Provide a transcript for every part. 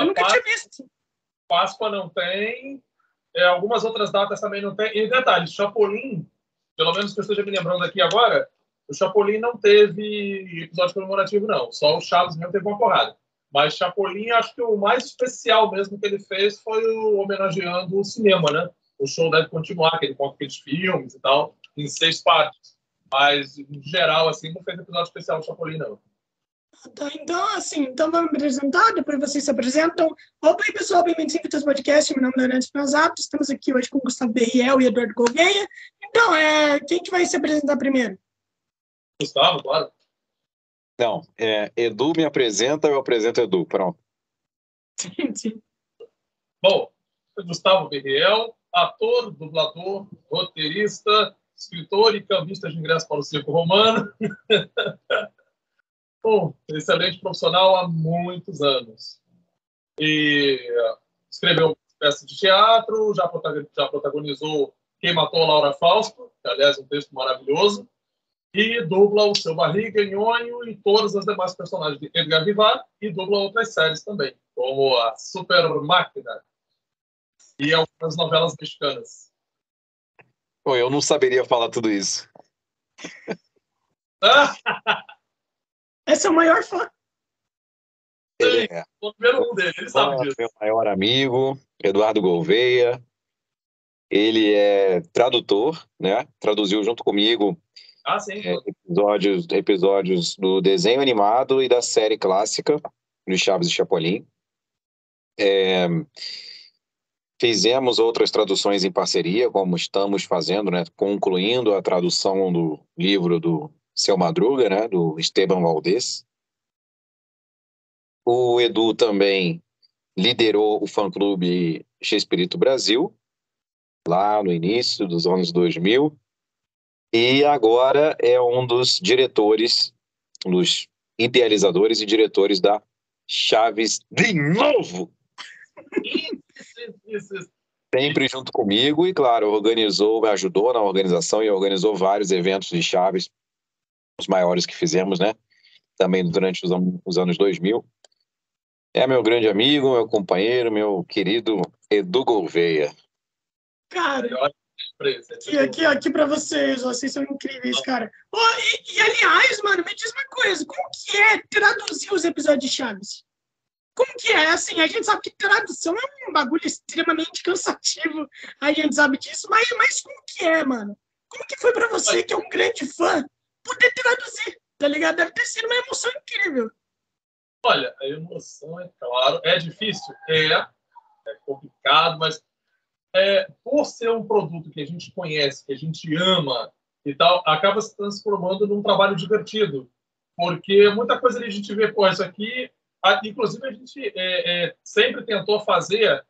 Eu nunca Páscoa, tinha visto. Páscoa não tem, é, algumas outras datas também não tem. E detalhe, Chapolin, pelo menos que eu esteja me lembrando aqui agora, o Chapolin não teve episódio comemorativo, não. Só o Chaves mesmo teve uma porrada. Mas Chapolin, acho que o mais especial mesmo que ele fez foi o homenageando o cinema, né? O show deve continuar, que ele conta aqueles filmes e tal, em seis partes. Mas, em geral, assim, não fez episódio especial do Chapolin, não. Tá, então, assim, então vamos me apresentar, depois vocês se apresentam. Opa aí, pessoal, bem-vindos ao Vitas Podcast, meu nome é Leonardo Spinazato, estamos aqui hoje com o Gustavo Berriel e Eduardo Gouveia. Então, é, quem que vai se apresentar primeiro? Gustavo, claro. Não, é, Edu me apresenta, eu apresento Edu. Pronto. Sim, sim. Bom, Gustavo Berriel, ator, dublador, roteirista, escritor e cambista de ingresso para o circo romano. Bom, excelente profissional há muitos anos. E escreveu peça de teatro, já protagonizou Quem Matou Laura Fausto, que aliás é um texto maravilhoso, e dubla o seu Barriga, Nhonho e todas as demais personagens de Edgar Vivar, e dubla outras séries também, como a Super Máquina e algumas novelas mexicanas. Pô, eu não saberia falar tudo isso. É o maior fã. Ele é o número um dele, ele sabe disso. meu maior amigo, Eduardo Gouveia. Ele é tradutor, né? Traduziu junto comigo Ah, sim. é, episódios, episódios do desenho animado e da série clássica do Chaves e Chapolin. É, fizemos outras traduções em parceria, como estamos fazendo, né? Concluindo a tradução do livro do Seu Madruga, né? Do Esteban Valdez. O Edu também liderou o fã-clube Shakespeare Brasil, lá no início dos anos 2000, e agora é um dos diretores, um dos idealizadores e diretores da Chaves de novo, sempre junto comigo e, claro, organizou, me ajudou na organização e organizou vários eventos de Chaves, maiores que fizemos, né? Também durante os, os anos 2000. É meu grande amigo, meu companheiro, meu querido Edu Gouveia. Cara, aqui, aqui, aqui pra vocês, vocês são incríveis, cara. Ó, e, e, aliás, mano, me diz uma coisa, como que é traduzir os episódios de Chaves? Como que é? Assim, a gente sabe que tradução é um bagulho extremamente cansativo, a gente sabe disso, mas, mas como que é, mano? Como que foi pra você, que é um grande fã, poder traduzir, tá ligado? Deve ter sido uma emoção incrível. Olha, a emoção, é claro, é difícil? É, é complicado, mas é, por ser um produto que a gente conhece, que a gente ama e tal, acaba se transformando num trabalho divertido. Porque muita coisa a gente vê, pô, isso aqui. a- inclusive, a gente é, é, sempre tentou fazer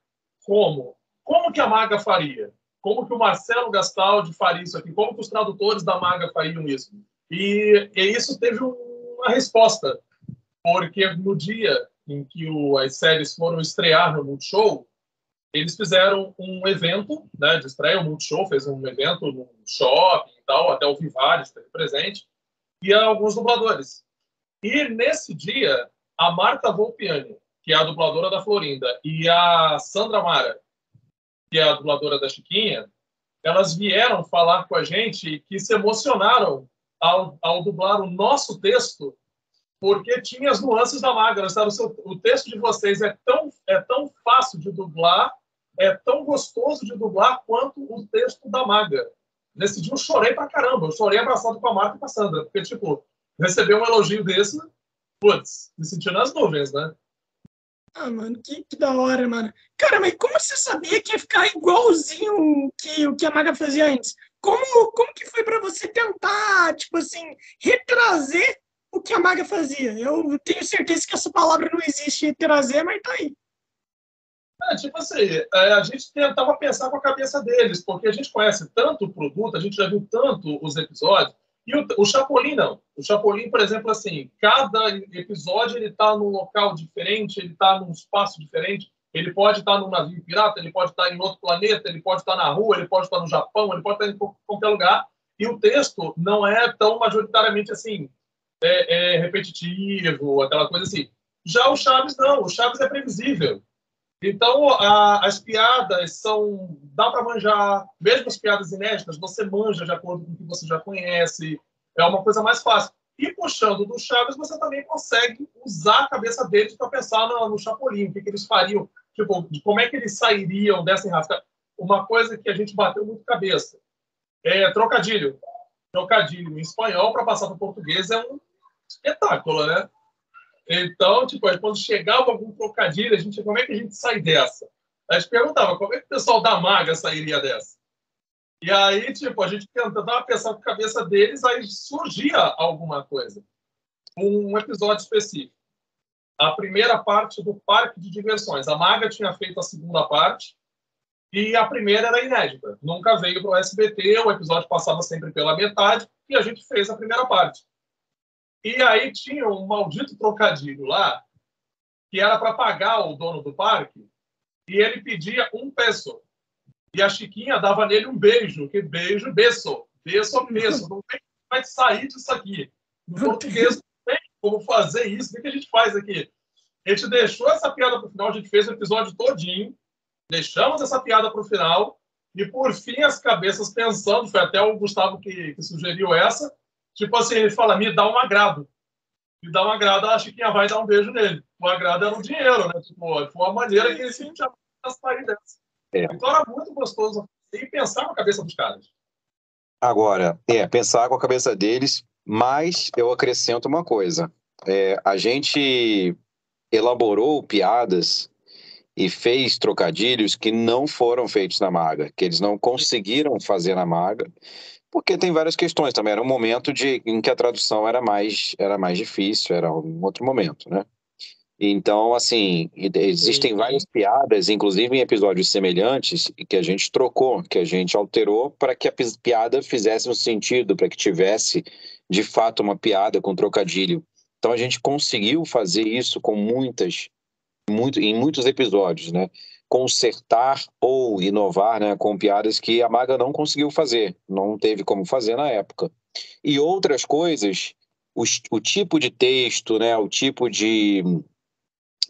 como? Como que a Maga faria? Como que o Marcelo Gastaldi faria isso aqui? Como que os tradutores da Maga fariam isso? E, e isso teve um- uma resposta porque no dia em que o- as séries foram estrear no Multishow, eles fizeram um evento né, de estreia, o Multishow fez um evento no shopping e tal, até o Vivares esteve presente, e alguns dubladores. E nesse dia, a Marta Volpiani, que é a dubladora da Florinda, e a Sandra Mara, que é a dubladora da Chiquinha, elas vieram falar com a gente que se emocionaram ao, ao dublar o nosso texto porque tinha as nuances da Maga. Sabe? O, seu- o texto de vocês é tão, é tão fácil de dublar, é tão gostoso de dublar quanto o texto da Maga. Nesse dia eu chorei pra caramba. Eu chorei abraçado com a Marta e com a Sandra. Porque, tipo, receber um elogio desse, putz, me senti nas nuvens, né? Ah, mano, que, que da hora, mano. Cara, mas como você sabia que ia ficar igualzinho que o que a Maga fazia antes? Como, como que foi pra você tentar, tipo assim, retrazer o que a Maga fazia? Eu tenho certeza que essa palavra não existe, retrazer, mas tá aí. É, tipo assim, é, a gente tentava pensar com a cabeça deles, porque a gente conhece tanto o produto, a gente já viu tanto os episódios, e o, o Chapolin não. O Chapolin, por exemplo, assim, cada episódio ele está num local diferente, ele está num espaço diferente, ele pode estar num navio pirata, ele pode estar em outro planeta, ele pode estar na rua, ele pode estar no Japão, ele pode estar em qual- qualquer lugar, e o texto não é tão majoritariamente assim, é, é repetitivo, aquela coisa assim. Já o Chaves não, o Chaves é previsível. Então, a, as piadas são. dá para manjar, mesmo as piadas inéditas, você manja de acordo com o que você já conhece, é uma coisa mais fácil. E puxando do Chaves, você também consegue usar a cabeça deles para pensar no, no Chapolin, o que, que, eles fariam, tipo, como é que eles sairiam dessa enrasca. Uma coisa que a gente bateu muito cabeça é trocadilho. Trocadilho em espanhol para passar para português é um espetáculo, né? Então, tipo, quando chegava algum trocadilho, a gente, como é que a gente sai dessa? A gente perguntava, como é que o pessoal da maga sairia dessa? E aí, tipo, a gente tentava pensar com a cabeça deles, aí surgia alguma coisa. Um episódio específico. A primeira parte do parque de diversões. A Maga tinha feito a segunda parte e a primeira era inédita. Nunca veio para o SBT, o episódio passava sempre pela metade e a gente fez a primeira parte. E aí tinha um maldito trocadilho lá, que era para pagar o dono do parque, e ele pedia um peso. E a Chiquinha dava nele um beijo, que beijo, beso, beso, beso. Não tem como sair disso aqui. No português como fazer isso. O que a gente faz aqui? A gente deixou essa piada para o final, a gente fez o episódio todinho, deixamos essa piada para o final, e por fim as cabeças pensando, foi até o Gustavo que, que sugeriu essa, Tipo assim, ele fala, me dá um agrado. Me dá um agrado, a Chiquinha vai dar um beijo nele. O agrado era o dinheiro, né? Tipo, foi uma maneira que ele se tinha sair dessa. É. Então era muito gostoso e pensar com a cabeça dos caras. Agora, é, pensar com a cabeça deles, mas eu acrescento uma coisa. É, a gente elaborou piadas e fez trocadilhos que não foram feitos na Maga, que eles não conseguiram fazer na Maga, porque tem várias questões também. Era um momento de, em que a tradução era mais, era mais difícil, era um outro momento, né? Então, assim, existem várias piadas, inclusive em episódios semelhantes, que a gente trocou, que a gente alterou para que a piada fizesse um sentido, para que tivesse, de fato, uma piada com trocadilho. Então, a gente conseguiu fazer isso com muitas, muito, em muitos episódios, né? consertar ou inovar né, com piadas que a Maga não conseguiu fazer, não teve como fazer na época. E outras coisas, o, o tipo de texto, né, o tipo de,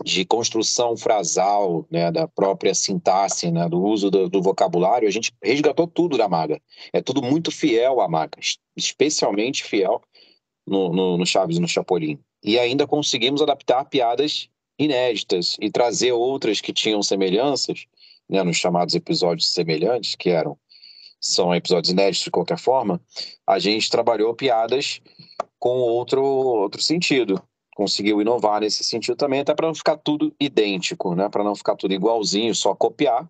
de construção frasal, né, da própria sintaxe, né, do uso do, do, vocabulário, a gente resgatou tudo da Maga. É tudo muito fiel à Maga, especialmente fiel no, no, no Chaves e no Chapolin. E ainda conseguimos adaptar piadas inéditas e trazer outras que tinham semelhanças, né, nos chamados episódios semelhantes, que eram são episódios inéditos de qualquer forma, a gente trabalhou piadas com outro outro sentido. Conseguiu inovar nesse sentido também, até para não ficar tudo idêntico, né? Para não ficar tudo igualzinho, só copiar.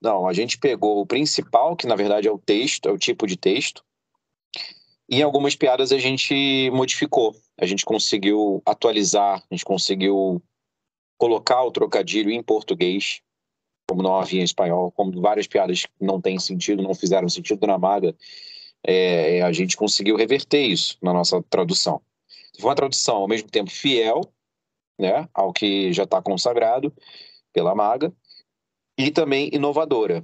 Não, a gente pegou o principal, que na verdade é o texto, é o tipo de texto, e em algumas piadas a gente modificou. A gente conseguiu atualizar, a gente conseguiu colocar o trocadilho em português, como não havia em espanhol, como várias piadas não têm sentido, não fizeram sentido na maga, é, a gente conseguiu reverter isso na nossa tradução. Foi uma tradução ao mesmo tempo fiel, né, ao que já está consagrado pela maga, e também inovadora.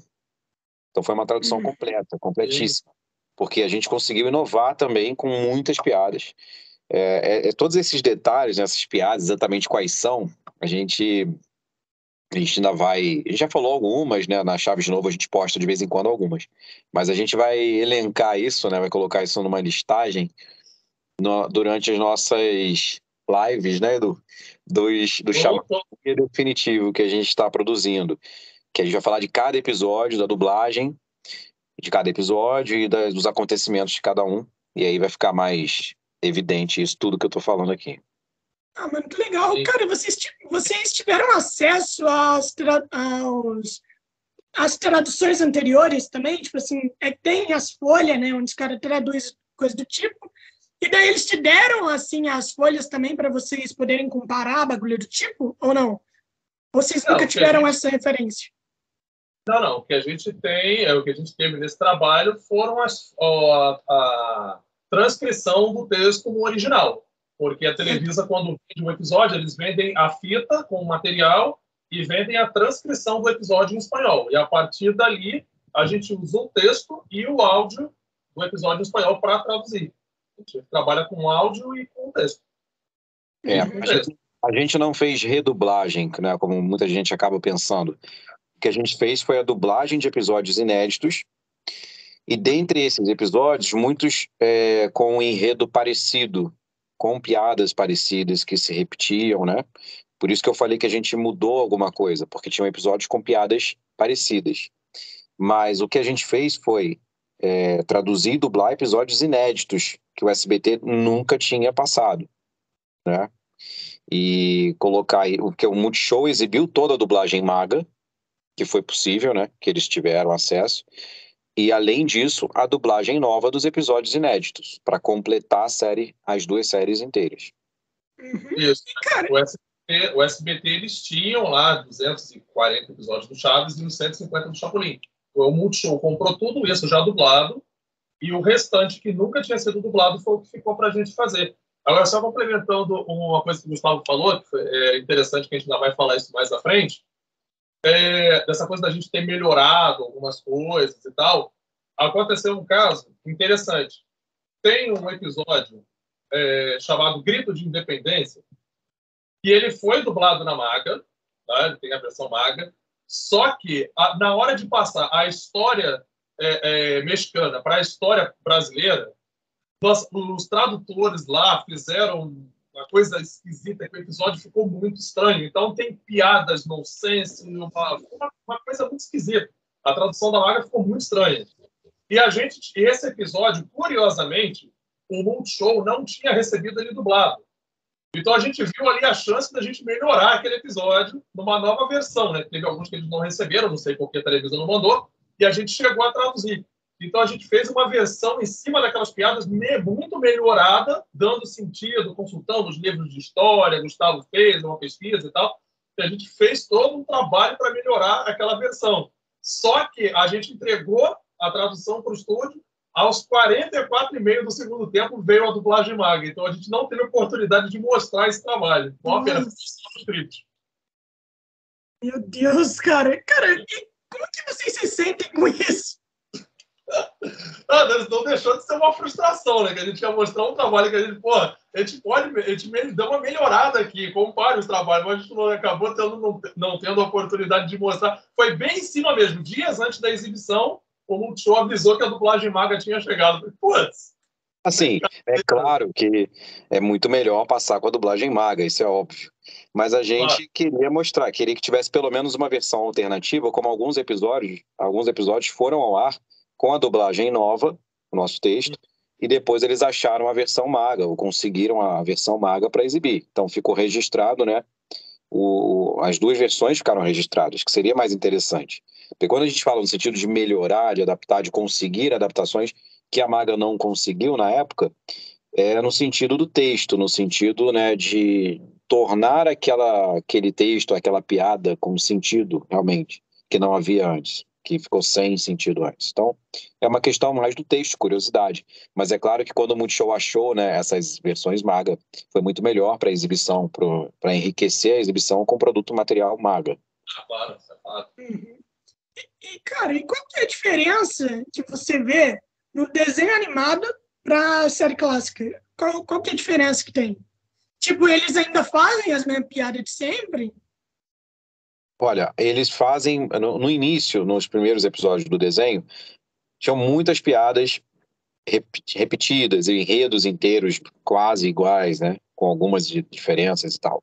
Então foi uma tradução uhum. completa, completíssima, porque a gente conseguiu inovar também com muitas piadas. É, é, é todos esses detalhes, né, essas piadas, exatamente quais são, a gente, a gente ainda vai. A gente já falou algumas, né? Na Chaves Novo a gente posta de vez em quando algumas. Mas a gente vai elencar isso, né? Vai colocar isso numa listagem no, durante as nossas lives, né, Edu? Dos, do chamado definitivo que a gente está produzindo. Que a gente vai falar de cada episódio, da dublagem de cada episódio e das, dos acontecimentos de cada um. E aí vai ficar mais evidente isso tudo que eu estou falando aqui. Ah, mano, que legal. Sim. Cara, vocês, vocês tiveram acesso às, aos, às traduções anteriores também? Tipo assim, é, tem as folhas, né? Onde os caras traduzem coisa do tipo. E daí eles te deram, assim, as folhas também para vocês poderem comparar bagulho do tipo, ou não? Ou vocês não, nunca tiveram gente... essa referência? Não, não. O que a gente tem, é o que a gente teve nesse trabalho foram as, a, a transcrição do texto no original porque a Televisa, quando vende um episódio, eles vendem a fita com o material e vendem a transcrição do episódio em espanhol. E a partir dali, a gente usa o texto e o áudio do episódio em espanhol para traduzir. A gente trabalha com áudio e com texto. É, a gente A gente não fez redublagem, né, como muita gente acaba pensando. O que a gente fez foi a dublagem de episódios inéditos, e dentre esses episódios, muitos é, com um enredo parecido, com piadas parecidas que se repetiam, né? Por isso que eu falei que a gente mudou alguma coisa, porque tinham episódios com piadas parecidas. Mas o que a gente fez foi é, traduzir e dublar episódios inéditos que o SBT nunca tinha passado, né? E colocar o que o Multishow exibiu toda a dublagem maga, que foi possível, né? Que eles tiveram acesso. E além disso, a dublagem nova dos episódios inéditos, para completar a série, as duas séries inteiras. Uhum. Isso. Cara... O, SBT, o SBT, eles tinham lá 240 episódios do Chaves e 150 do Chapolin. O Multishow comprou tudo isso já dublado e o restante que nunca tinha sido dublado foi o que ficou para a gente fazer. Agora, só complementando uma coisa que o Gustavo falou, que é interessante que a gente ainda vai falar isso mais à frente, é, dessa coisa da gente ter melhorado algumas coisas e tal, aconteceu um caso interessante. Tem um episódio é, chamado Grito de Independência, que ele foi dublado na Maga, tá? ele tem a versão Maga, só que, a, na hora de passar a história é, é, mexicana para a história brasileira, os tradutores lá fizeram uma coisa esquisita, que o episódio ficou muito estranho. Então, tem piadas nonsense, uma, uma coisa muito esquisita. A tradução da Maga ficou muito estranha. E a gente, esse episódio, curiosamente, o Multishow não tinha recebido ele dublado. Então a gente viu ali a chance da gente melhorar aquele episódio numa nova versão, né? Teve alguns que eles não receberam, não sei por que a televisão não mandou, e a gente chegou a traduzir. Então a gente fez uma versão em cima daquelas piadas muito melhorada, dando sentido, consultando os livros de história, Gustavo fez uma pesquisa e tal. E a gente fez todo um trabalho para melhorar aquela versão. Só que a gente entregou a tradução para o estúdio aos 44,5 do segundo tempo veio a dublagem maga. Então a gente não teve oportunidade de mostrar esse trabalho. Foi apenas script. Meu Deus, cara. Cara, como que vocês se sentem com isso? ah, não deixou de ser uma frustração, né? Que a gente ia mostrar um trabalho que a gente, pô, a gente pode, a gente deu uma melhorada aqui, compare os trabalhos, mas a gente não acabou tendo, não, não tendo a oportunidade de mostrar. Foi bem em cima mesmo, dias antes da exibição, o Multishow avisou que a dublagem maga tinha chegado. Putz! Assim, é claro que é muito melhor passar com a dublagem maga, isso é óbvio. Mas a gente ah. queria mostrar, queria que tivesse pelo menos uma versão alternativa, como alguns episódios, alguns episódios foram ao ar com a dublagem nova, o nosso texto, hum. e depois eles acharam a versão maga, ou conseguiram a versão maga para exibir. Então ficou registrado, né? O, as duas versões ficaram registradas, que seria mais interessante. Porque quando a gente fala no sentido de melhorar, de adaptar, de conseguir adaptações que a Maga não conseguiu na época, é no sentido do texto, no sentido né, de tornar aquela, aquele texto, aquela piada com sentido realmente, que não havia antes, que ficou sem sentido antes. Então, é uma questão mais do texto, curiosidade. Mas é claro que quando o Multishow achou né, essas versões Maga, foi muito melhor para a exibição, para enriquecer a exibição com produto material Maga. Ah, claro, claro. Uhum. E, cara, e qual que é a diferença que você vê no desenho animado para a série clássica? Qual, qual que é a diferença que tem? Tipo, eles ainda fazem as mesmas piadas de sempre? Olha, eles fazem, no, no início, nos primeiros episódios do desenho, tinham muitas piadas repetidas, enredos inteiros quase iguais, né? Com algumas diferenças e tal.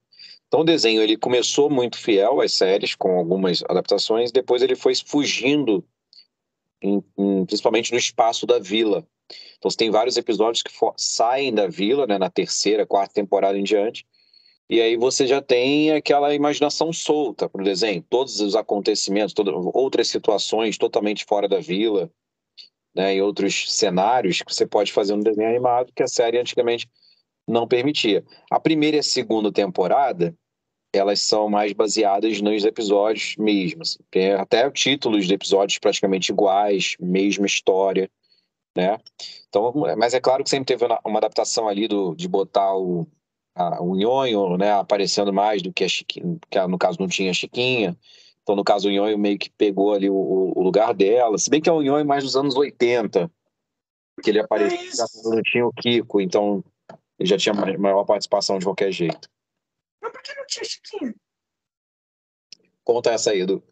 Então o desenho ele começou muito fiel às séries, com algumas adaptações, depois ele foi fugindo, em, em, principalmente no espaço da vila. Então você tem vários episódios que saem da vila, né, na terceira, quarta temporada em diante, e aí você já tem aquela imaginação solta para o desenho, todos os acontecimentos, todas, outras situações totalmente fora da vila, né, e outros cenários que você pode fazer no desenho animado que a série antigamente não permitia. A primeira e a segunda temporada elas são mais baseadas nos episódios mesmos. Assim. até títulos de episódios praticamente iguais, mesma história, né? Então, mas é claro que sempre teve uma adaptação ali do, de botar o, a, o nhonho, né, aparecendo mais do que a Chiquinha, que no caso não tinha a Chiquinha. Então, no caso, o nhonho meio que pegou ali o, o lugar dela. Se bem que é o nhonho mais dos anos 80, que ele aparecia, não tinha o Kiko, então ele já tinha maior participação de qualquer jeito. Mas por que não tinha Chiquinha? Conta essa aí, Edu.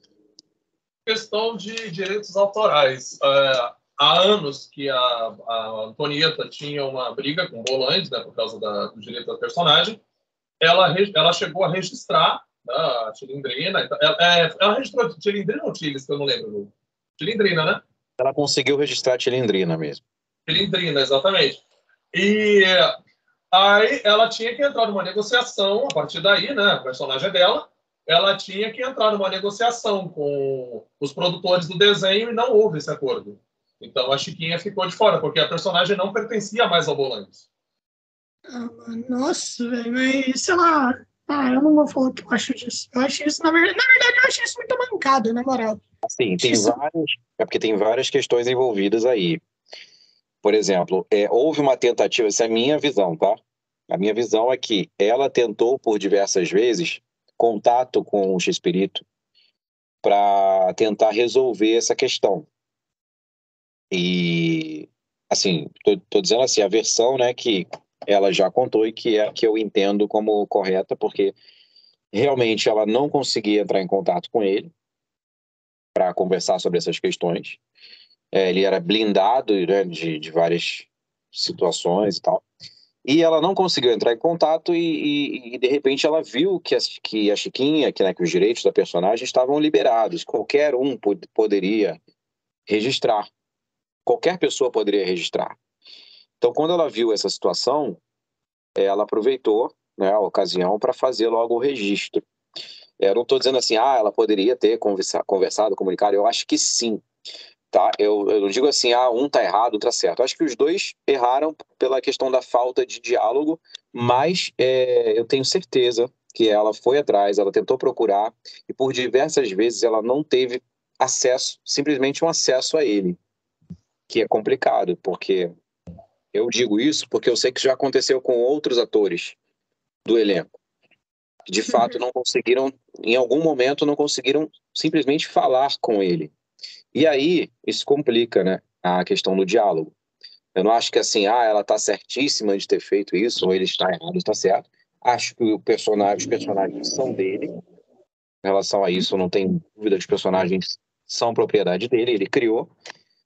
Questão de direitos autorais. É, há anos que a, a Antonieta tinha uma briga com o Bolandes, né, por causa da, do direito da personagem. Ela, ela chegou a registrar né, a Tilindrina. Ela, é, ela registrou Tilindrina ou Tilis, que eu não lembro. Tilindrina, né? Ela conseguiu registrar Tilindrina mesmo. Tilindrina, exatamente. E aí ela tinha que entrar numa negociação, a partir daí, né, a personagem é dela, ela tinha que entrar numa negociação com os produtores do desenho e não houve esse acordo. Então a Chiquinha ficou de fora, porque a personagem não pertencia mais ao Bolanhos. Ah, nossa, velho, mas sei lá. Ah, eu não vou falar o que eu acho disso. Eu acho isso, na verdade, na verdade eu acho isso muito mancado, na moral. Sim, tem isso... várias. É porque tem várias questões envolvidas aí. Por exemplo, é, houve uma tentativa, essa é a minha visão, tá? A minha visão é que ela tentou por diversas vezes contato com o X-Espírito para tentar resolver essa questão. E, assim, tô, dizendo assim, a versão, né, que ela já contou e que é que eu entendo como correta, porque realmente ela não conseguia entrar em contato com ele para conversar sobre essas questões. É, ele era blindado né, de, de várias situações e tal. E ela não conseguiu entrar em contato e, e, e de repente ela viu que a, que a Chiquinha, que, né, que os direitos da personagem estavam liberados. Qualquer um pod poderia registrar qualquer pessoa poderia registrar. Então, quando ela viu essa situação, ela aproveitou né, a ocasião para fazer logo o registro. Eu não estou dizendo assim, ah, ela poderia ter conversado, conversado, comunicado. Eu acho que sim. Tá? Eu, eu não digo assim, ah, um está errado, outro está certo. Eu acho que os dois erraram pela questão da falta de diálogo, mas é, eu tenho certeza que ela foi atrás, ela tentou procurar e por diversas vezes ela não teve acesso, simplesmente um acesso a ele que é complicado, porque eu digo isso porque eu sei que já aconteceu com outros atores do elenco. De fato não conseguiram, em algum momento, não conseguiram simplesmente falar com ele. E aí, isso complica, né? A questão do diálogo. Eu não acho que assim, ah, ela está certíssima de ter feito isso, ou ele está errado, está certo. Acho que o personagem, os personagens são dele. Em relação a isso, não tem dúvida, os personagens são propriedade dele, ele criou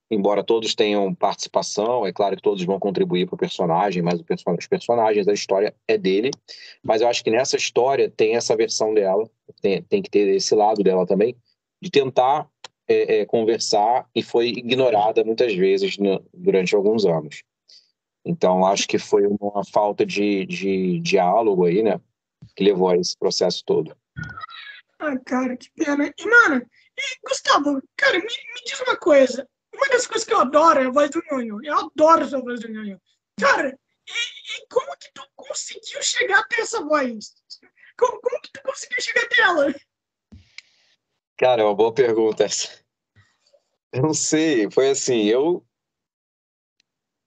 embora todos tenham participação, é claro que todos vão contribuir para o personagem, mas os personagens, a história é dele. Mas eu acho que nessa história tem essa versão dela, tem, tem que ter esse lado dela também, de tentar é, é, conversar e foi ignorada muitas vezes no, durante alguns anos. Então, acho que foi uma falta de, de diálogo aí, né, que levou a esse processo todo. Ah, cara, que pena. E, mano, e, Gustavo, cara, me, me diz uma coisa. Uma das coisas que eu adoro é a voz do Nhonho. Eu adoro essa voz do Nhonho. Cara, e, e, como que tu conseguiu chegar até essa voz? Como, como que tu conseguiu chegar até ela? Cara, é uma boa pergunta essa. Eu não sei, foi assim, eu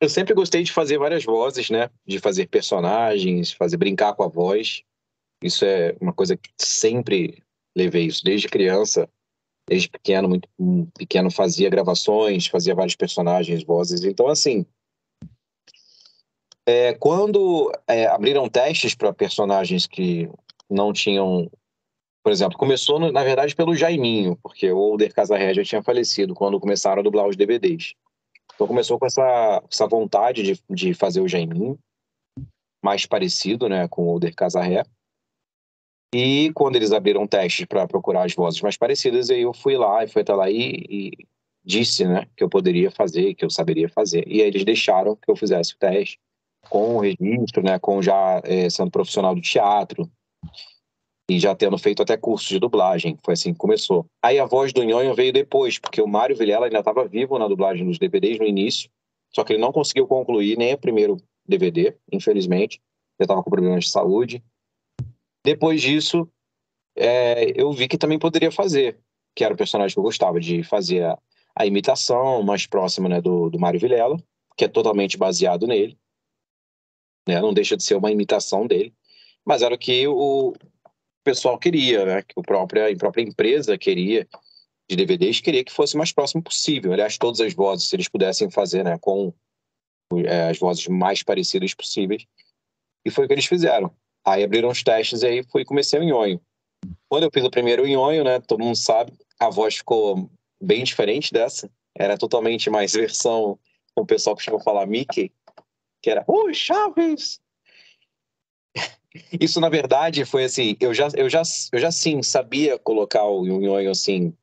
eu sempre gostei de fazer várias vozes, né? De fazer personagens, fazer brincar com a voz. Isso é uma coisa que sempre levei isso desde criança desde pequeno, muito pequeno, fazia gravações, fazia vários personagens, vozes. Então, assim, é, quando é, abriram testes para personagens que não tinham. Por exemplo, começou, na verdade, pelo Jaiminho, porque o Older já tinha falecido quando começaram a dublar os DVDs. Então começou com essa, essa vontade de, de fazer o Jaiminho, mais parecido né, com o Older Casarré. E quando eles abriram testes para procurar as vozes mais parecidas, eu fui lá e fui até lá e, e, disse né, que eu poderia fazer, que eu saberia fazer. E aí eles deixaram que eu fizesse o teste com o registro, né, com já é, sendo profissional do teatro e já tendo feito até curso de dublagem. Foi assim que começou. Aí a voz do Nhonho veio depois, porque o Mário Vilela ainda estava vivo na dublagem dos DVDs no início, só que ele não conseguiu concluir nem o primeiro DVD, infelizmente. Ele estava com problemas de saúde. Depois disso, é, eu vi que também poderia fazer, que era o personagem que eu gostava, de fazer a, a imitação mais próxima né, do, do Mário Vilela, que é totalmente baseado nele. Né, não deixa de ser uma imitação dele, mas era o que o pessoal queria, né, que o própria, a própria empresa queria de DVDs queria que fosse o mais próximo possível. Aliás, todas as vozes, se eles pudessem fazer né, com é, as vozes mais parecidas possíveis. E foi o que eles fizeram. Aí abriram os testes e aí fui comecei o nhonho. Quando eu fiz o primeiro nhonho, né, todo mundo sabe, a voz ficou bem diferente dessa. Era totalmente mais versão com o pessoal chama falar Mickey, que era Oi, Chaves! Isso, na verdade, foi assim, eu já, eu já, eu já sim sabia colocar o nhonho assim,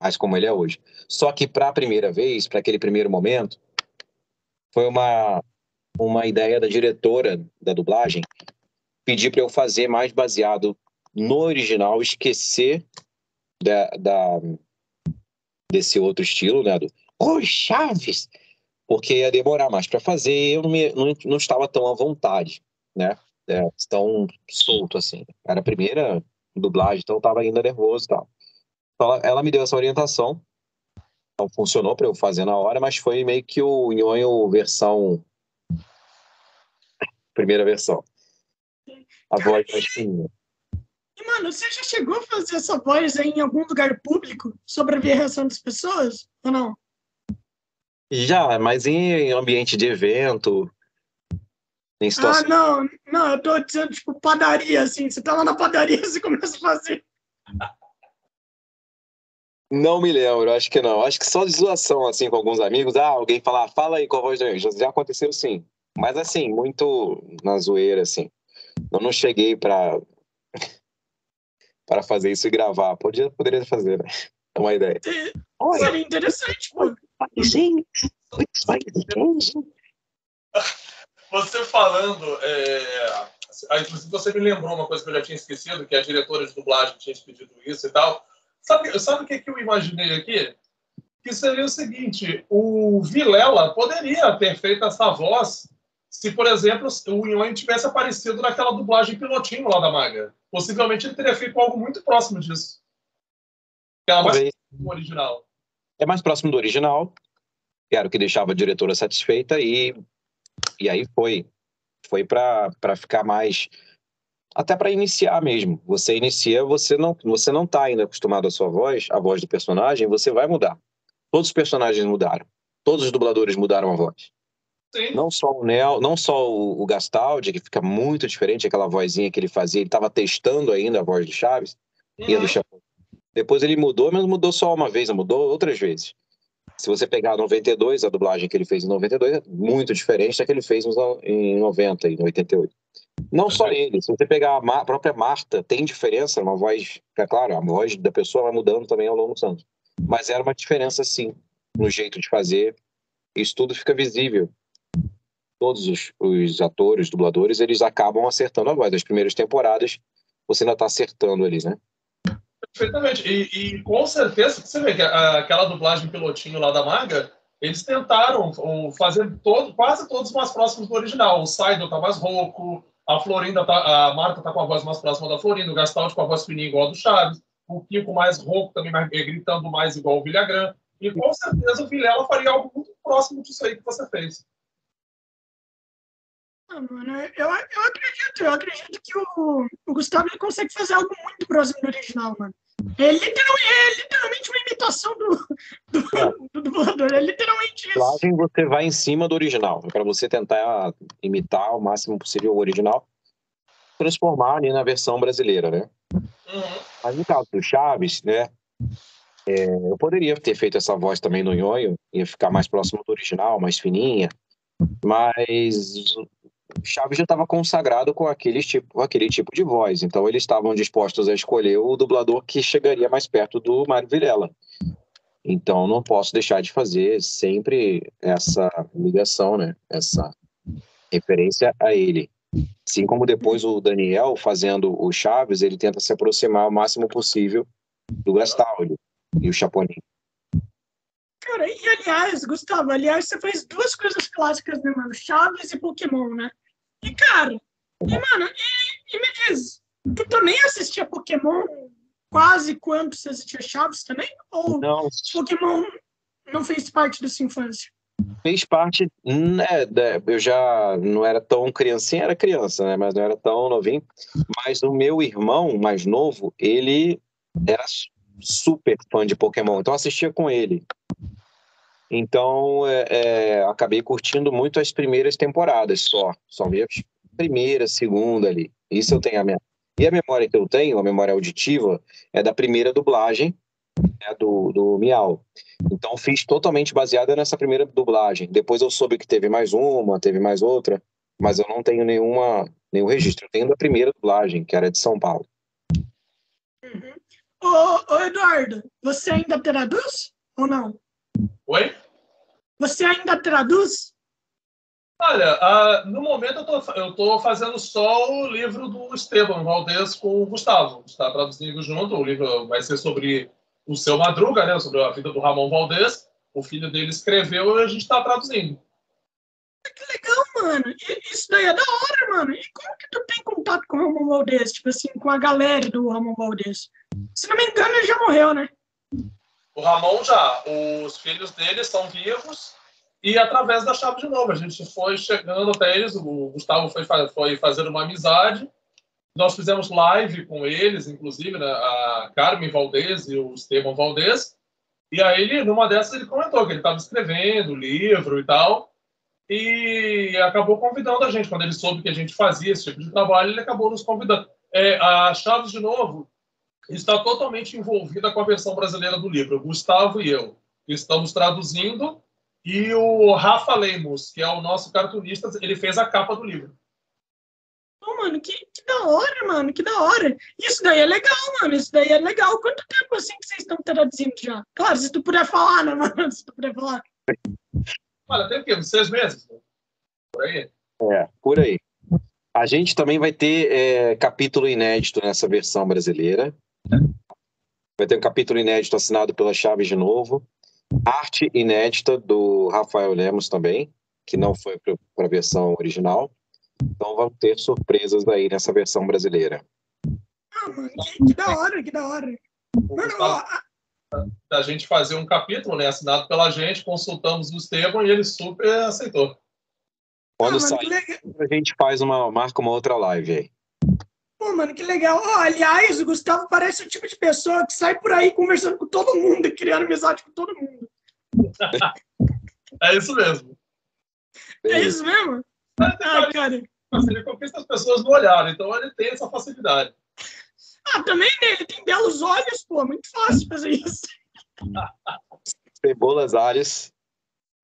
mais como ele é hoje. Só que para a primeira vez, para aquele primeiro momento, foi uma, uma ideia da diretora da dublagem pedir para eu fazer mais baseado no original, esquecer da, da desse outro estilo, né? Do Oi, Chaves! Porque ia demorar mais para fazer, eu não, me, não, não, estava tão à vontade, né? É, tão solto assim. Era a primeira dublagem, então eu estava ainda nervoso e tal. Então ela, ela me deu essa orientação, então funcionou para eu fazer na hora, mas foi meio que o Nhonho versão. Primeira versão. A voz mais fininha. Mano, você já chegou a fazer essa voz em algum lugar público sobre a reação das pessoas? Ou não? Já, mas em ambiente de evento. Em situação... Ah, não, não, eu tô dizendo, tipo, padaria, assim. Você tá lá na padaria e você começa a fazer. Não me lembro, acho que não. Acho que só de zoação, assim, com alguns amigos. Ah, alguém falar, fala aí com a voz do já, já aconteceu sim. Mas, assim, muito na zoeira, assim. Eu não cheguei para para fazer isso e gravar. Podia, poderia fazer, né? É uma ideia. Seria interessante, pô. Você falando, é... inclusive você me lembrou uma coisa que eu já tinha esquecido, que a diretora de dublagem tinha pedido isso e tal. Sabe, sabe o que, que eu imaginei aqui? Que seria o seguinte: o Vilela poderia ter feito essa voz se, por exemplo, o Nhonho tivesse aparecido naquela dublagem pilotinho lá da Maga. Possivelmente ele teria feito algo muito próximo disso. Aquela mais do original. É mais próximo do original. Era o que deixava a diretora satisfeita e, e aí foi. Foi para ficar mais até para iniciar mesmo. Você inicia, você não, você não está ainda acostumado à sua voz, a voz do personagem, você vai mudar. Todos os personagens mudaram. Todos os dubladores mudaram a voz. Sim. Não só o Nel, não só o, o Gastaldi, que fica muito diferente, aquela vozinha que ele fazia, ele estava testando ainda a voz do Chaves uhum. e a do. Depois ele mudou, mas mudou só uma vez, mudou outras vezes. Se você pegar 92, a dublagem que ele fez em 92 é muito diferente da que ele fez em 90 e 88. Não só ele, se você pegar a própria Marta, tem diferença, uma voz, é claro, a voz da pessoa vai mudando também ao longo dos anos. Mas era uma diferença, sim, no jeito de fazer. Isso tudo fica visível. Todos os, os atores, dubladores, eles acabam acertando a voz. Das primeiras temporadas, você ainda está acertando eles, né? Perfeitamente. E, e, com certeza, você vê que aquela dublagem pilotinho lá da Maga, eles tentaram fazer todo, quase todos mais próximos do original. O Saido tá mais rouco, a Florinda tá, a Marta tá com a voz mais próxima da Florinda, o Gastaldi com a voz fininha igual a do Chaves, o Kiko mais rouco também, mais, eh, gritando mais igual o Villagrán. E com certeza o Vilela faria algo muito próximo disso aí que você fez. Ah, mano, eu, eu acredito, eu acredito que o, o Gustavo ele consegue fazer algo muito próximo do original, mano. É literalmente, é literalmente uma imitação do, do, é. do dublador, é literalmente isso. Dublagem você vai em cima do original, para você tentar imitar o máximo possível o original, transformar ali na versão brasileira, né? Uhum. Mas no caso do Chaves, né, é, eu poderia ter feito essa voz também no Nhonho, ia ficar mais próximo do original, mais fininha, mas Chaves já estava consagrado com aquele tipo, aquele tipo de voz, então eles estavam dispostos a escolher o dublador que chegaria mais perto do Mário Vilela. Então não posso deixar de fazer sempre essa ligação, né? Essa referência a ele. Assim como depois o Daniel fazendo o Chaves, ele tenta se aproximar o máximo possível do Gastaldi e o Chapolin. Cara, e aliás, Gustavo, aliás, você fez duas coisas clássicas, né, mano? Chaves e Pokémon, né? E, cara, e, mano, e, e me diz, tu também assistia Pokémon quase quando você assistia Chaves também? Ou não. Pokémon não fez parte da sua infância? Fez parte, né, eu já não era tão criancinha, era criança, né, mas não era tão novinho. Mas o meu irmão mais novo, ele era super fã de Pokémon, então assistia com ele. Então, é, é, acabei curtindo muito as primeiras temporadas só. Só as primeira, segunda ali. Isso eu tenho a minha. E a memória que eu tenho, a memória auditiva, é da primeira dublagem né, do, do Miau. Então fiz totalmente baseada nessa primeira dublagem. Depois eu soube que teve mais uma, teve mais outra, mas eu não tenho nenhuma, nenhum registro. Eu tenho da primeira dublagem, que era de São Paulo. Uhum. Ô, ô, Eduardo, você ainda traduz ou não? Oi? Você ainda traduz? Olha, uh, no momento eu tô fazendo só o livro do Esteban Valdez com o Gustavo. Está traduzindo junto. O livro vai ser sobre o seu Madruga, né? Sobre a vida do Ramon Valdez. O filho dele escreveu e a gente está traduzindo. Que legal, mano. Isso daí é da hora, mano. E como que tu tem contato com o Ramon Valdez? Tipo assim, com a galera do Ramon Valdez? Se não me engano, ele já morreu, né? O Ramon já. Os filhos dele estão vivos. E através da Chave de Novo, a gente foi chegando até eles. O Gustavo foi, foi fazendo uma amizade. Nós fizemos live com eles, inclusive, né, a Carmen Valdez e o Esteban Valdez. E aí, ele, numa dessas, ele comentou que ele estava escrevendo livro e tal. E acabou convidando a gente. Quando ele soube que a gente fazia esse tipo de trabalho, ele acabou nos convidando. É, a Chaves de Novo está totalmente envolvida com a versão brasileira do livro. Gustavo e eu estamos traduzindo. E o Rafa Lemos, que é o nosso cartunista, ele fez a capa do livro. Oh, mano, que, que da hora, mano, que da hora. Isso daí é legal, mano, isso daí é legal. Quanto tempo assim que vocês estão traduzindo já? Claro, se tu puder falar, né, mano, se tu puder falar. Olha, tem o quê? Uns seis meses? Por aí? É, por aí. A gente também vai ter é, capítulo inédito nessa versão brasileira. Vai ter um capítulo inédito assinado pela Chaves de Novo. Arte inédita do Rafael Lemos também, que não foi para a versão original. Então vão ter surpresas aí nessa versão brasileira. Ah, mano, que, que da hora, que da hora. Mano, ó, da gente fazer um capítulo, né, assinado pela gente, consultamos o Esteban e ele super aceitou. Quando ah, sair, a gente faz uma, marca uma outra live aí. Pô, mano, que legal. Oh, aliás, o Gustavo parece o tipo de pessoa que sai por aí conversando com todo mundo e criando amizade com todo mundo. é isso mesmo. É isso mesmo? Ah, cara. Ele conquista as pessoas no olhar, então ele tem essa facilidade. Ah, também né? ele tem belos olhos, pô, muito fácil fazer isso. Cebolas, alhos.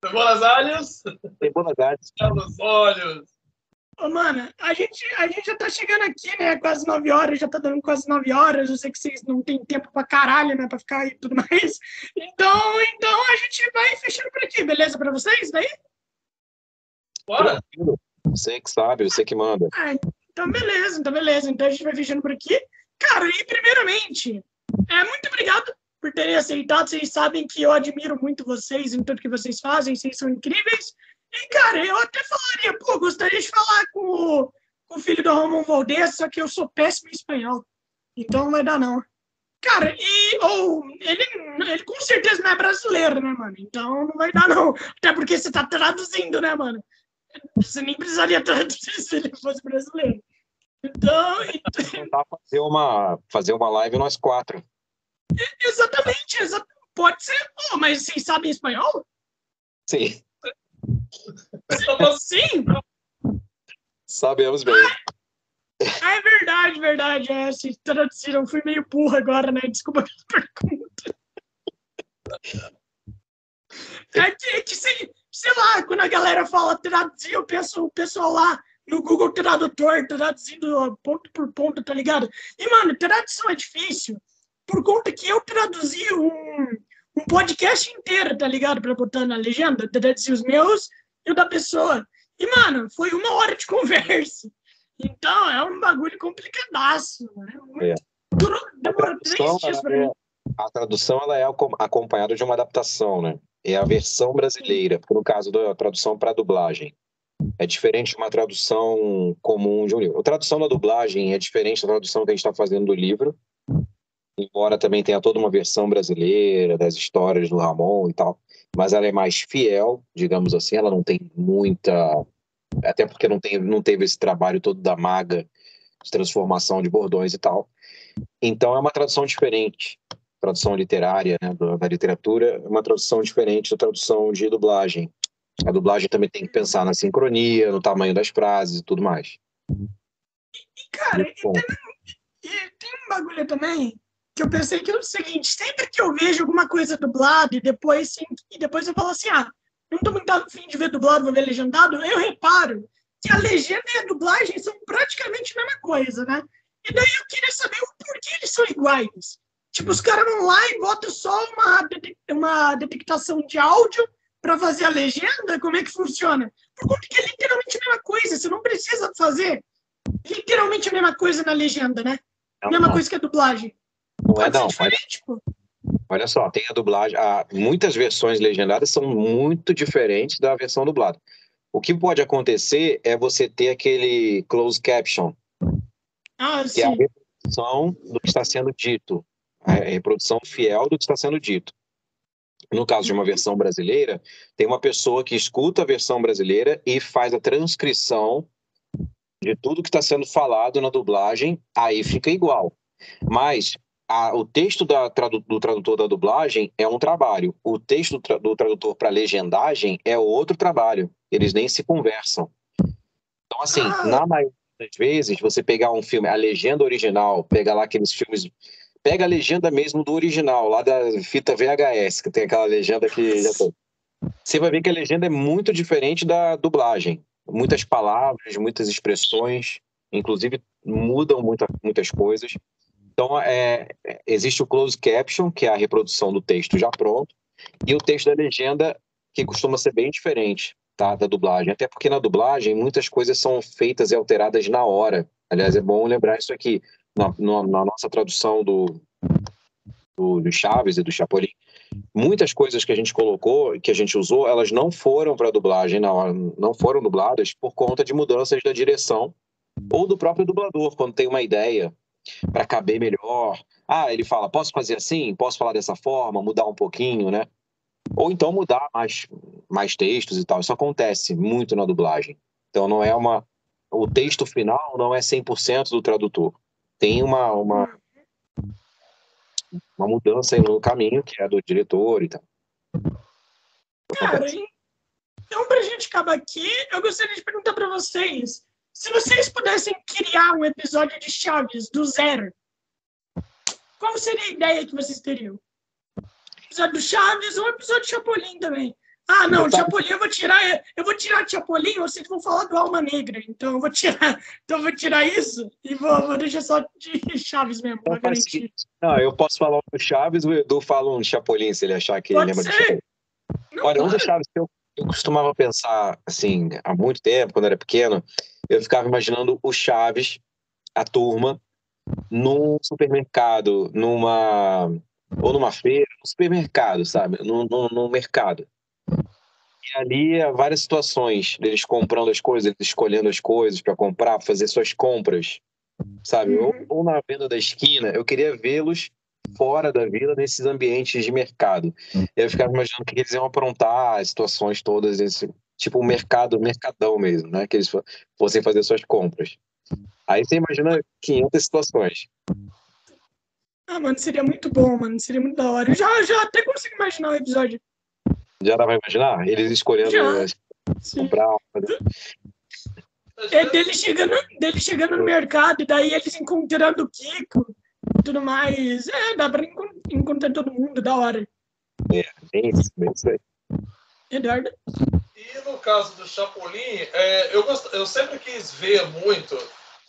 Cebolas, alhos. Cebolas, alhos. Belos olhos. Ô, mano, a gente, a gente já tá chegando aqui, né? Quase nove horas, já tá dando quase nove horas. Eu sei que vocês não têm tempo pra caralho, né? Pra ficar aí e tudo mais. Então, então a gente vai fechando por aqui, beleza pra vocês daí? Bora! Você que sabe, você que manda. Ah, então beleza, então beleza. Então a gente vai fechando por aqui. Cara, e primeiramente, é, muito obrigado por terem aceitado. Vocês sabem que eu admiro muito vocês em tudo que vocês fazem, vocês são incríveis. E, cara, eu até falaria, pô, gostaria de falar com o, com o filho do Ramon Valdez, só que eu sou péssimo em espanhol. Então não vai dar, não. Cara, e ou ele, ele com certeza não é brasileiro, né, mano? Então não vai dar, não. Até porque você tá traduzindo, né, mano? Você nem precisaria traduzir se ele fosse brasileiro. Então. Tentar fazer uma, fazer uma live nós quatro. Exatamente, exa pode ser. Oh, mas vocês sabem espanhol? Sim. Sim? Sabemos bem. Ah, é verdade, verdade. É, se traduziram, fui meio burro agora, né? Desculpa pela pergunta. É que, é que sei, sei lá, quando a galera fala traduzir, eu penso o pessoal lá no Google Tradutor, traduzindo ponto por ponto, tá ligado? E, mano, tradução é difícil, por conta que eu traduzi um, um podcast inteiro, tá ligado? Pra botar na legenda, traduzir os meus e o da pessoa. E, mano, foi uma hora de conversa. Então, é um bagulho complicadaço. Né? É. Durou, demorou três dias pra é, mim. A tradução ela é acompanhada de uma adaptação, né? É a versão brasileira, no caso da tradução para dublagem. É diferente de uma tradução comum de um livro. A tradução da dublagem é diferente da tradução que a gente está fazendo do livro, embora também tenha toda uma versão brasileira das histórias do Ramon e tal, mas ela é mais fiel, digamos assim, ela não tem muita. Até porque não, tem, não teve esse trabalho todo da maga de transformação de bordões e tal. Então é uma tradução diferente. Tradução literária, né, da literatura, é uma tradução diferente da tradução de dublagem. A dublagem também tem que pensar na sincronia, no tamanho das frases e tudo mais. E, cara, e e tem um bagulho também que eu pensei que é o seguinte, sempre que eu vejo alguma coisa dublada e depois, sim, e depois eu falo assim, ah, não tô muito afim de ver dublado, vou ver legendado, eu reparo que a legenda e a dublagem são praticamente a mesma coisa, né? E daí eu queria saber o porquê eles são iguais. Tipo, os caras vão lá e botam só uma, uma detectação de áudio para fazer a legenda? Como é que funciona? Por conta que é literalmente a mesma coisa. Você não precisa fazer literalmente a mesma coisa na legenda, né? Não, mesma coisa que a dublagem. Não é, não. Olha, olha só, tem a dublagem. A, muitas versões legendadas são muito diferentes da versão dublada. O que pode acontecer é você ter aquele closed caption, ah, que é a reprodução do que está sendo dito, a reprodução fiel do que está sendo dito. No caso de uma versão brasileira, tem uma pessoa que escuta a versão brasileira e faz a transcrição de tudo que está sendo falado na dublagem, aí fica igual. Mas a, o texto da, do tradutor da dublagem é um trabalho, o texto do, tra, do tradutor para legendagem é outro trabalho. Eles nem se conversam. Então, assim, ah. na maioria das vezes, você pegar um filme, a legenda original, pegar lá aqueles filmes. Pega a legenda mesmo do original, lá da fita VHS, que tem aquela legenda que já tô. Você vai ver que a legenda é muito diferente da dublagem. Muitas palavras, muitas expressões, inclusive mudam muita, muitas coisas. Então, é, existe o closed caption, que é a reprodução do texto já pronto, e o texto da legenda, que costuma ser bem diferente tá, da dublagem. Até porque na dublagem, muitas coisas são feitas e alteradas na hora. Aliás, é bom lembrar isso aqui. Na, na, na nossa tradução do, do, do Chaves e do Chapolin, muitas coisas que a gente colocou, que a gente usou, elas não foram para dublagem na hora, não foram dubladas por conta de mudanças da direção ou do próprio dublador, quando tem uma ideia para caber melhor. Ah, ele fala, posso fazer assim? Posso falar dessa forma? Mudar um pouquinho, né? Ou então mudar mais, mais textos e tal. Isso acontece muito na dublagem. Então não é uma. O texto final não é 100% do tradutor. Tem uma, uma, uma mudança no caminho, que é do diretor e tal. Cara, então, para a gente acabar aqui, eu gostaria de perguntar para vocês se vocês pudessem criar um episódio de Chaves do zero, qual seria a ideia que vocês teriam? Episódio do Chaves ou episódio de Chapolin também? Ah, não, Chapolin eu vou tirar, eu vou tirar Chapolin, vocês vão falar do Alma Negra, então eu vou tirar, então eu vou tirar isso e vou, vou deixar só de Chaves mesmo, pra garantir. Não, eu posso falar do Chaves, o Edu fala um Chapolin se ele achar que Pode lembra ser. de Chapolin. Não, Olha, um dos Chaves que eu eu costumava pensar, assim, há muito tempo, quando era pequeno, eu ficava imaginando o Chaves, a turma, num supermercado, numa. ou numa feira, num supermercado, sabe? Num, num, num mercado. E ali várias situações deles comprando as coisas, eles escolhendo as coisas para comprar, fazer suas compras, sabe? Ou, uhum. ou na venda da esquina. Eu queria vê-los fora da vila, nesses ambientes de mercado. Eu ficava imaginando que eles iam aprontar as situações todas, esse, tipo o mercado, mercadão mesmo, né? Que eles fossem fazer suas compras. Aí você imagina 500 situações. Ah, mano, seria muito bom, mano. Seria muito da hora. Eu já, já até consigo imaginar o episódio. Já dá pra imaginar? Eles escolhendo já. comprar. É dele chegando, dele chegando no mercado, e daí eles encontrando o Kiko tudo mais. É, dá pra encontrar todo mundo, da hora. É, bem isso, bem isso aí. Eduardo? E no caso do Chapolin, é, eu, gost... eu sempre quis ver muito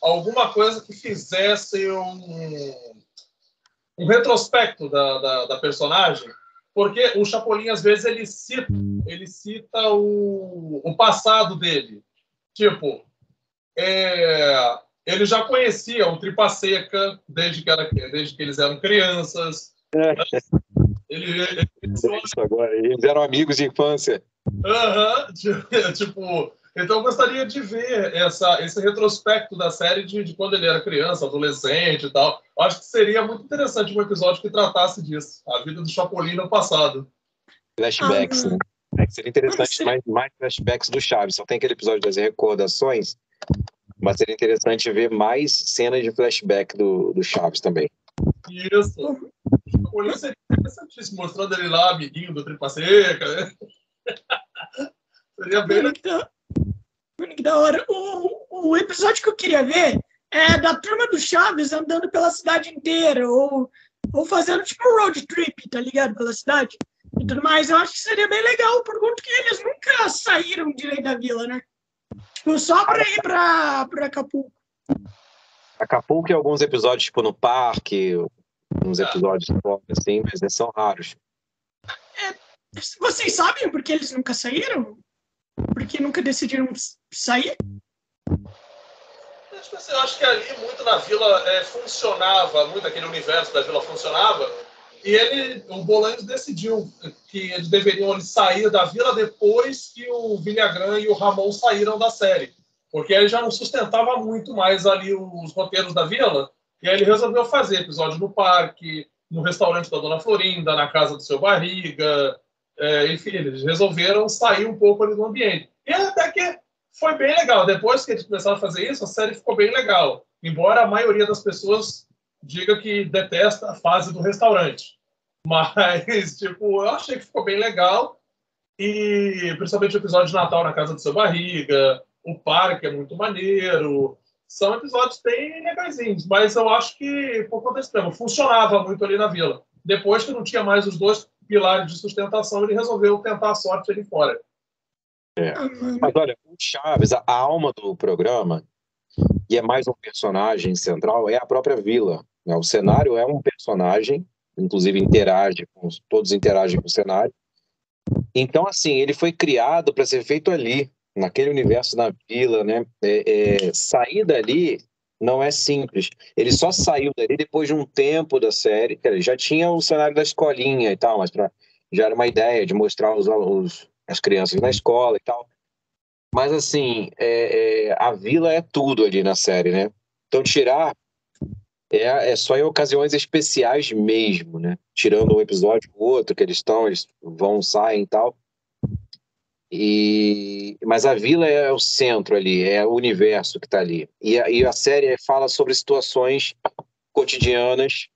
alguma coisa que fizesse um, um retrospecto da, da, da, personagem, porque o Chapolin, às vezes, ele cita, ele cita o, o passado dele. Tipo, é, ele já conhecia o Tripa Seca desde que, era, desde que eles eram crianças. É. Ele, ele, ele... agora, eles eram amigos de infância. Aham, uhum, tipo, então eu gostaria de ver essa, esse retrospecto da série de, de, quando ele era criança, adolescente e tal. Acho que seria muito interessante um episódio que tratasse disso, a vida do Chapolin no passado. Flashbacks, ah, né? É seria interessante mais, mais flashbacks do Chaves. Só tem aquele episódio das recordações mas seria interessante ver mais cenas de flashback do, do Chaves também. Isso. O seria interessantíssimo, mostrando ele lá, amiguinho do Tripa Seca. Né? seria bem. Mano, que da, mano, que da hora. O, o episódio que eu queria ver é da turma do Chaves andando pela cidade inteira, ou, ou fazendo tipo um road trip, tá ligado? Pela cidade e tudo mais. Eu acho que seria bem legal, por conta que eles nunca saíram direito da vila, né? Tipo, só pra ir pra, pra Acapulco. Acapulco e alguns episódios, tipo, no parque, uns episódios assim, mas são raros. É, vocês sabem por que eles nunca saíram? Porque nunca decidiram sair? Tipo assim, eu acho que ali muito na vila é, funcionava, muito aquele universo da vila funcionava, e ele, o Bolanhos decidiu que eles deveriam sair da vila depois que o Villagrán e o Ramon saíram da série. Porque ele já não sustentava muito mais ali os roteiros da vila. E aí ele resolveu fazer episódio no parque, no restaurante da Dona Florinda, na casa do seu Barriga. É, enfim, eles resolveram sair um pouco ali do ambiente. E até que foi bem legal. Depois que eles começaram a fazer isso, a série ficou bem legal. Embora a maioria das pessoas diga que detesta a fase do restaurante. Mas, tipo, eu achei que ficou bem legal. E principalmente o episódio de Natal na casa do seu barriga, o parque é muito maneiro. São episódios bem legaisinhos, mas eu acho que, por conta desse tema, funcionava muito ali na vila. Depois que não tinha mais os dois pilares de sustentação, ele resolveu tentar a sorte ali fora. É. Mas olha, o Chaves, a alma do programa, e é mais um personagem central, é a própria vila. Né? O cenário é um personagem, inclusive interage com todos interagem com o cenário. Então, assim, ele foi criado para ser feito ali, naquele universo na vila, né? É, é, sair dali não é simples. Ele só saiu dali depois de um tempo da série. Ele já tinha o cenário da escolinha e tal, mas pra, já era uma ideia de mostrar os, os, as crianças na escola e tal. Mas, assim, é, é a vila é tudo ali na série, né? Então, tirar é, é só em ocasiões especiais mesmo, né? Tirando um episódio ou outro que eles estão, eles vão, saem e tal. E, mas a vila é o centro ali, é o universo que está ali. E a, e a série fala sobre situações cotidianas,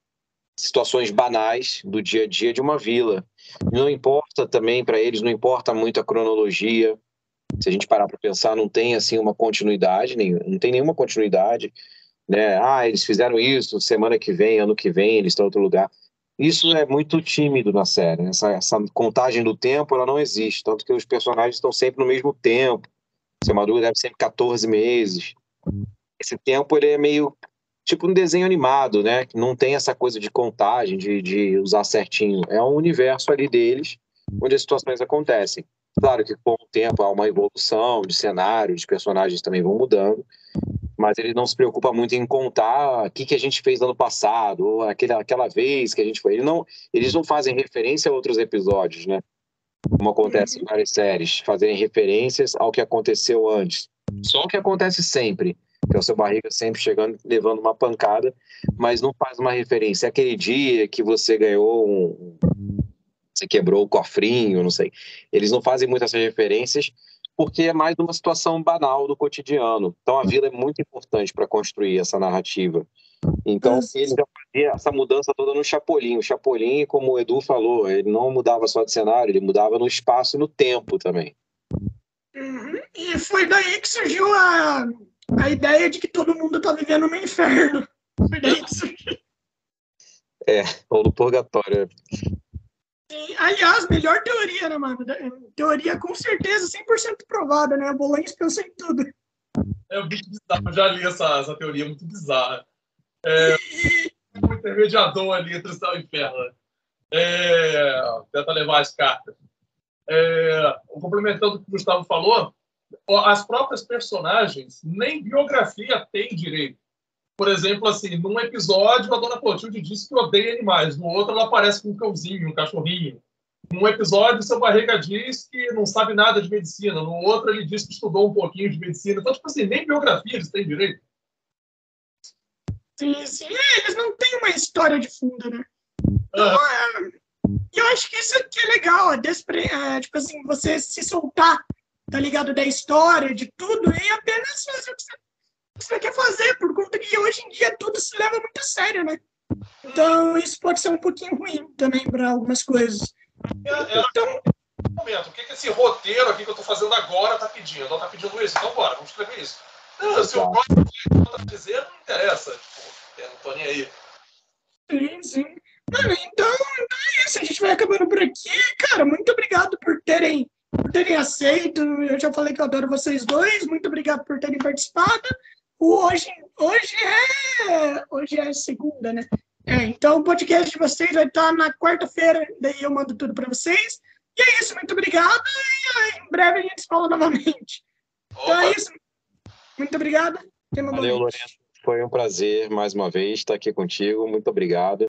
situações banais do dia a dia de uma vila. Não importa também para eles, não importa muito a cronologia. Se a gente parar para pensar, não tem assim uma continuidade, nem, não tem nenhuma continuidade né? Ah, eles fizeram isso, semana que vem, ano que vem, eles estão em outro lugar. Isso é muito tímido na série. Né? Essa, essa contagem do tempo ela não existe, tanto que os personagens estão sempre no mesmo tempo. Seu Madruga deve sempre 14 meses. Esse tempo ele é meio tipo um desenho animado, né? Que não tem essa coisa de contagem, de, de usar certinho. É um universo ali deles, onde as situações acontecem. Claro que com o tempo há uma evolução de cenário, os personagens também vão mudando, mas ele não se preocupa muito em contar o que, que a gente fez ano passado, ou aquela, aquela vez que a gente foi. Ele não, eles não fazem referência a outros episódios, né? Como acontece em várias séries, fazerem referências ao que aconteceu antes. Só o que acontece sempre, que é o seu barriga sempre chegando, levando uma pancada, mas não faz uma referência. Aquele dia que você ganhou um, você quebrou o cofrinho, não sei. Eles não fazem muitas referências porque é mais uma situação banal do cotidiano. Então a vila é muito importante para construir essa narrativa. Então ele já fazia essa mudança toda no Chapolin. O Chapolin, como o Edu falou, ele não mudava só de cenário, ele mudava no espaço e no tempo também. Uhum. E foi daí que surgiu a, a ideia de que todo mundo está vivendo no inferno. Foi daí que surgiu. É, ou no purgatório. Sim, aliás, melhor teoria, né, mano? Teoria com certeza 100% provada, né? Bolanhos pensa em tudo. É muito bizarro, eu já li essa, essa teoria muito bizarra. É, um intermediador ali entre o céu e o inferno. É, tenta levar as cartas. É, complementando o que o Gustavo falou, as próprias personagens nem biografia têm direito. Por exemplo, assim, num episódio a dona Clotilde disse que odeia animais, no outro ela aparece com um cãozinho, um cachorrinho. Num episódio, seu barriga diz que não sabe nada de medicina, no outro ele diz que estudou um pouquinho de medicina. Então, tipo assim, nem biografia eles têm direito. Sim, sim. É, eles não têm uma história de fundo, né? Então, é, eu acho que isso aqui é legal, é, despre... é, tipo assim, você se soltar, tá ligado, da história, de tudo, e apenas fazer o que você você quer fazer, por conta que hoje em dia tudo se leva muito a sério, né? Então isso pode ser um pouquinho ruim também para algumas coisas. É, é, então, momento, o que, que esse roteiro aqui que eu estou fazendo agora está pedindo? Não está pedindo isso? Então bora, vamos escrever isso. Não, se eu gosto do que eu tá dizendo, não interessa. Tipo, eu não tô nem aí. Sim, sim. Mano, então, então é isso. A gente vai acabando por aqui. Cara, muito obrigado por terem, por terem aceito. Eu já falei que eu adoro vocês dois. Muito obrigado por terem participado. Hoje, hoje é. Hoje é segunda, né? É, então o podcast de vocês vai estar na quarta-feira, daí eu mando tudo para vocês. E é isso, muito obrigado. E em breve a gente se fala novamente. Então é isso. Muito obrigado. Valeu. Foi um prazer mais uma vez estar aqui contigo. Muito obrigado.